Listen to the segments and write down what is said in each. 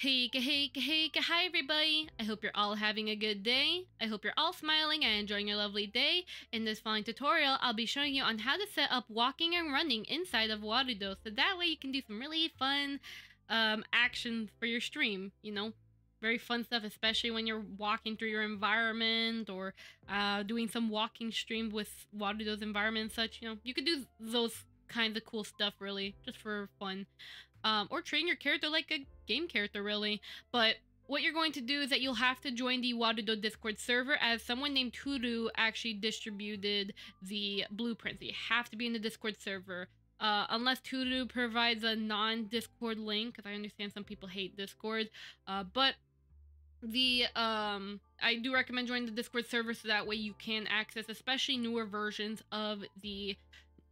Hey, hey, hey, hi everybody! I hope you're all having a good day. I hope you're all smiling and enjoying your lovely day. In this following tutorial, I'll be showing you on how to set up walking and running inside of Warudo, so that way you can do some really fun um, actions for your stream, you know? Very fun stuff, especially when you're walking through your environment or uh, doing some walking stream with Warudo's environment and such, you know? You could do those kinds of cool stuff, really, just for fun um, or train your character like a game character, really. But what you're going to do is that you'll have to join the Warudo Discord server as someone named Tooru actually distributed the blueprints. You have to be in the Discord server. Uh, unless Tooru provides a non-Discord link, because I understand some people hate Discord. Uh, but the um I do recommend joining the Discord server so that way you can access especially newer versions of the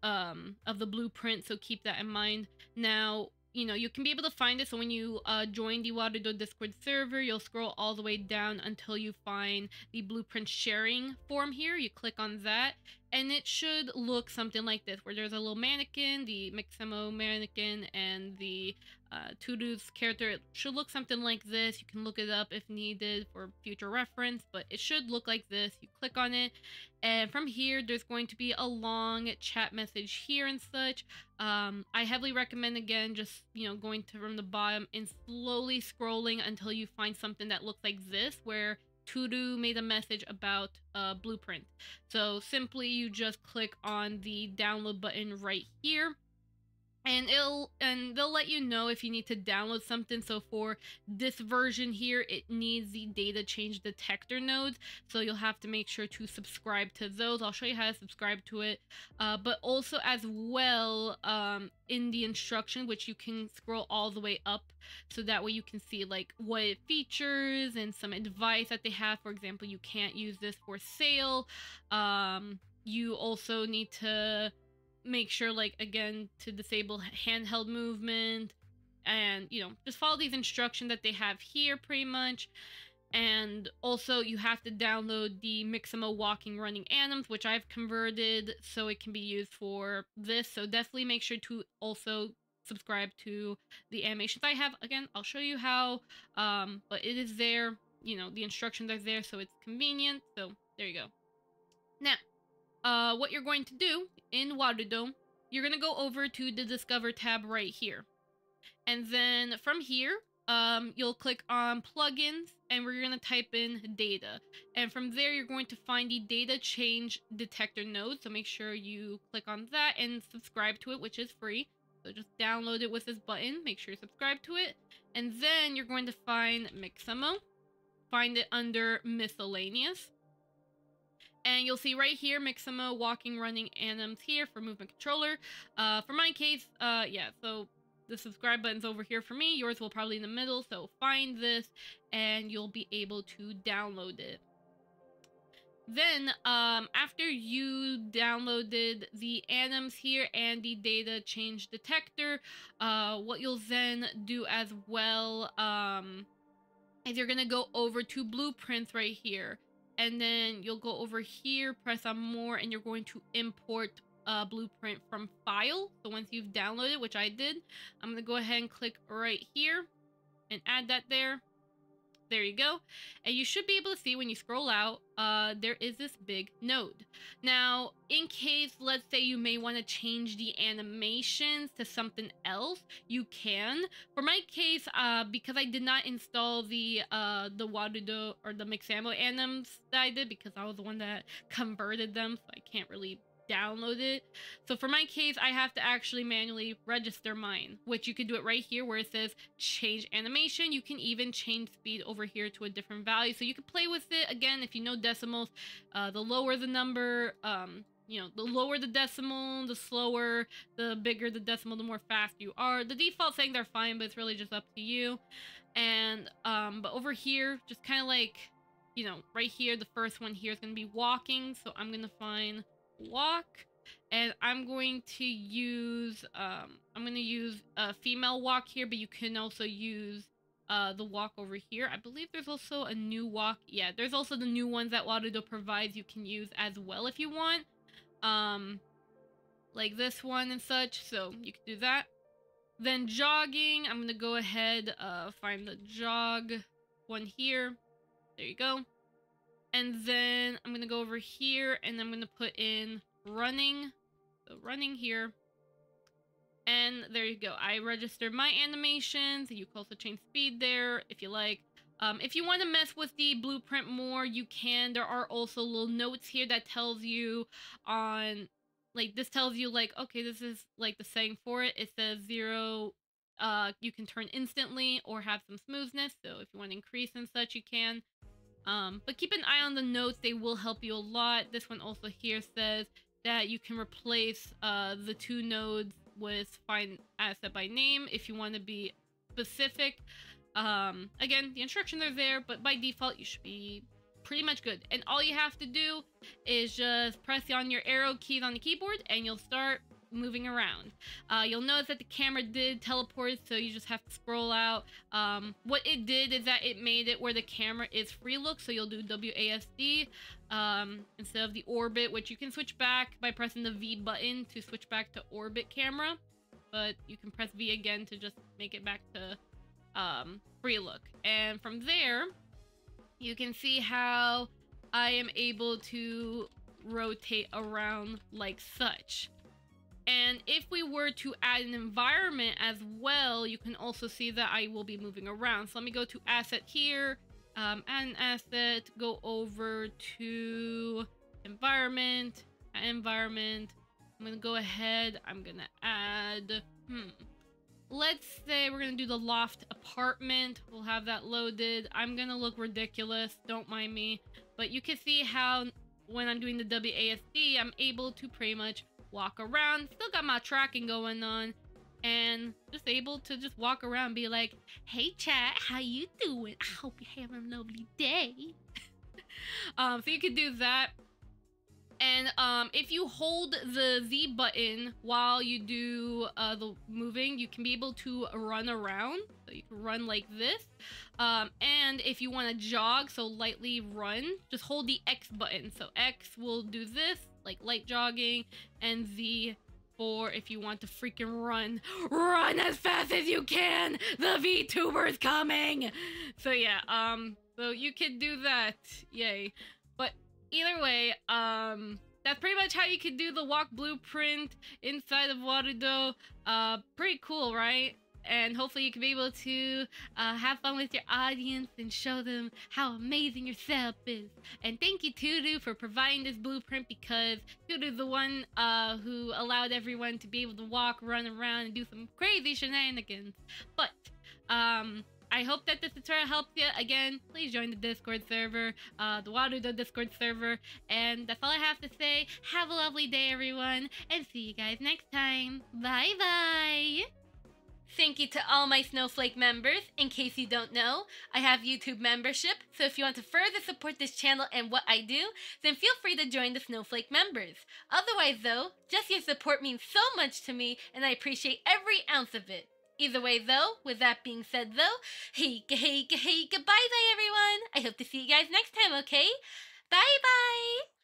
um of the blueprint so keep that in mind now you know, you can be able to find it. So when you uh, join the Warudo Discord server, you'll scroll all the way down until you find the blueprint sharing form here. You click on that and it should look something like this, where there's a little mannequin, the Mixamo mannequin, and the uh, Tooru's character. Should look something like this. You can look it up if needed for future reference, but it should look like this. You click on it, and from here, there's going to be a long chat message here and such. Um, I heavily recommend, again, just, you know, going to from the bottom and slowly scrolling until you find something that looks like this, where Tooru made a message about a blueprint. So simply you just click on the download button right here and it'll and they'll let you know if you need to download something. So for this version here it needs the data change detector nodes. So you'll have to make sure to subscribe to those. I'll show you how to subscribe to it. Uh, but also as well um, in the instruction which you can scroll all the way up. So that way you can see like what it features and some advice that they have. For example you can't use this for sale. Um, you also need to make sure like again to disable handheld movement and you know just follow these instructions that they have here pretty much. And also you have to download the Mixamo walking running animals which I've converted so it can be used for this. So definitely make sure to also subscribe to the animations I have. Again I'll show you how um but it is there you know the instructions are there so it's convenient. So there you go. Now uh, what you're going to do in Warudo, you're going to go over to the Discover tab right here. And then from here, um, you'll click on plugins and we're going to type in data. And from there, you're going to find the data change detector node. So make sure you click on that and subscribe to it, which is free. So just download it with this button. Make sure you subscribe to it. And then you're going to find Mixamo. Find it under miscellaneous. And you'll see right here, Mixamo walking, running anims here for movement controller. Uh, for my case, uh, yeah, so the subscribe button's over here for me. Yours will probably in the middle. So find this and you'll be able to download it. Then, um, after you downloaded the anims here and the data change detector, uh, what you'll then do as well, um, is you're going to go over to blueprints right here and then you'll go over here, press on more, and you're going to import a blueprint from file. So once you've downloaded, which I did, I'm going to go ahead and click right here and add that there. There you go. And you should be able to see when you scroll out, uh, there is this big node. Now, in case, let's say you may want to change the animations to something else, you can. For my case, uh, because I did not install the uh, the Warudo or the Mixamo anims that I did because I was the one that converted them, so I can't really download it. So for my case, I have to actually manually register mine, which you can do it right here where it says change animation. You can even change speed over here to a different value. So you can play with it. Again, if you know decimals, uh, the lower the number, um, you know, the lower the decimal, the slower, the bigger the decimal, the more fast you are. The default settings are fine, but it's really just up to you. And, um, but over here, just kind of like, you know, right here, the first one here is going to be walking. So I'm going to find walk and I'm going to use um I'm going to use a female walk here but you can also use uh the walk over here I believe there's also a new walk yeah there's also the new ones that Warudo provides you can use as well if you want um like this one and such so you can do that Then jogging, I'm gonna go ahead, uh, find the jog one here. There you go. And then I'm gonna go over here and I'm gonna put in running. So running here. And there you go. I registered my animations. You can also change speed there if you like. Um, if you want to mess with the blueprint more, you can. There are also little notes here that tells you on, like, this tells you, like, okay, this is, like, the setting for it. It says zero, uh, you can turn instantly or have some smoothness. So if you want to increase and such, you can. Um, but keep an eye on the notes. They will help you a lot. This one also here says that you can replace, uh, the two nodes with find asset by name if you want to be specific. Um, again, the instructions are there, but by default, you should be pretty much good. And all you have to do is just press on your arrow keys on the keyboard and you'll start moving around. Uh, you'll notice that the camera did teleport, so you just have to scroll out. Um, what it did is that it made it where the camera is free look, so you'll do WASD um, instead of the orbit, which you can switch back by pressing the V button to switch back to orbit camera. But you can press V again to just make it back to um, free look. And from there, you can see how I am able to rotate around like such. And if we were to add an environment as well, you can also see that I will be moving around. So let me go to asset here, um, add an asset, go over to environment, environment. I'm gonna go ahead, I'm gonna add, hmm, let's say we're gonna do the loft apartment we'll have that loaded i'm gonna look ridiculous don't mind me but you can see how when i'm doing the wasd i'm able to pretty much walk around. Still got my tracking going on. And just able to just walk around be like hey chat how you doing? I hope you're having a lovely day. Um so you could do that and um, if you hold the Z button while you do uh, the moving, you can be able to run around. So you can run like this. Um, and if you want to jog, so lightly run, just hold the X button. So X will do this, like light jogging, and Z for if you want to freaking run. Run as fast as you can! The VTuber's coming! So yeah, um, so you can do that. Yay. But either way, um, that's pretty much how you can do the walk blueprint inside of Warudo. Uh, pretty cool, right? And hopefully you can be able to uh, have fun with your audience and show them how amazing your setup is. And thank you, Tooru, for providing this blueprint because Tooru's the one uh, who allowed everyone to be able to walk, run around, and do some crazy shenanigans. But, um, I hope that this tutorial helped you. Again, please join the Discord server, uh, the Warudo Discord server. And that's all I have to say. Have a lovely day, everyone, and see you guys next time. Bye-bye! Thank you to all my Snowflake members. In case you don't know, I have YouTube membership, so if you want to further support this channel and what I do, then feel free to join the Snowflake members. Otherwise though, just your support means so much to me, and I appreciate every ounce of it. Either way, though, with that being said, though, hey, hey, hey, goodbye, bye, everyone. I hope to see you guys next time, okay? Bye, bye.